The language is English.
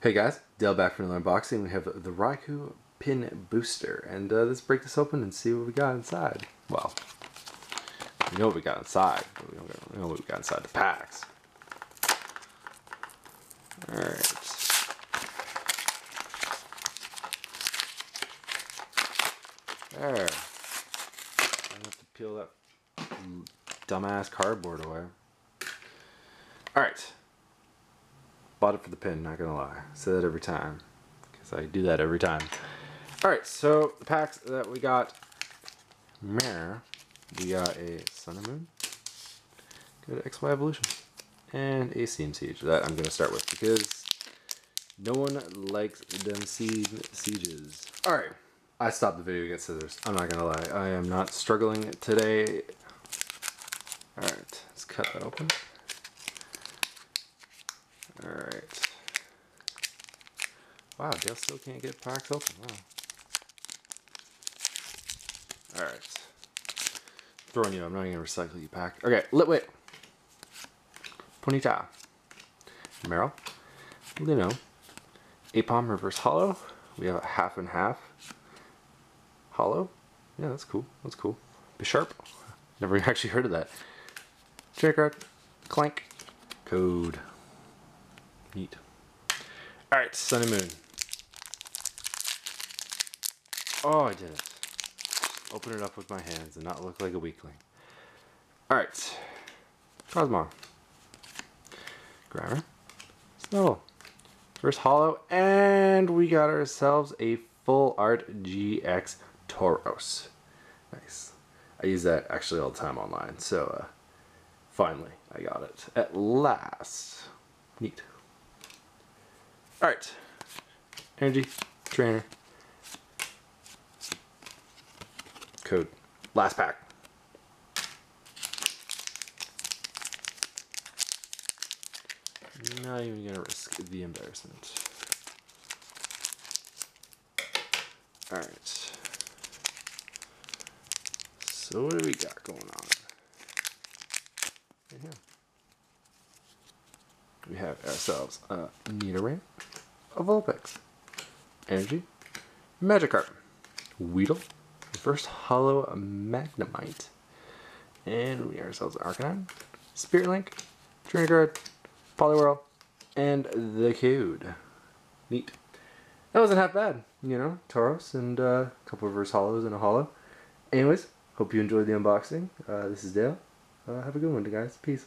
Hey guys, Dale back from another unboxing. We have the Raikou Pin Booster, and uh, let's break this open and see what we got inside. Well, we know what we got inside, we don't know what we got inside the packs. Alright. There. I have to peel that dumbass cardboard away. Alright. Bought it for the pin, not gonna lie. Say that every time. Because I do that every time. Alright, so the packs that we got. Mirror. We got a Sun and Moon. Good XY Evolution. And a Steam Siege. That I'm gonna start with because no one likes them sieges. Alright. I stopped the video to get scissors. I'm not gonna lie. I am not struggling today. Alright, let's cut that open. Alright. Wow, Dale still can't get packs open. Wow. Alright. Throwing you, I'm not gonna recycle you pack. Okay, Litwick. Ponyta. Marill. Lino. Aipom Reverse Holo. We have a half and half. Holo. Yeah, that's cool. That's cool. Bisharp. Never actually heard of that. Trick Clank. Code. Neat. Alright, Sun and Moon. Oh, I did it. Open it up with my hands and not look like a weakling. Alright. Cosmog. Grammar. Snowball. First holo, and we got ourselves a full art GX Tauros. Nice. I use that actually all the time online, so uh, finally I got it. At last. Neat. Alright. Energy. Trainer. Code. Last pack. Not even gonna risk the embarrassment. Alright. So what do we got going on? Right here. We have ourselves a Nidoran, a Vulpix, Energy, Magikarp, Weedle, First Holo Magnemite, and we ourselves Arcanine, Spirit Link, Trainer Guard, Poliwhirl, and the Code. Neat. That wasn't half bad, you know, Tauros and uh, a couple of reverse holos and a holo. Anyways, hope you enjoyed the unboxing. Uh, this is Dale. Uh, have a good one, guys. Peace.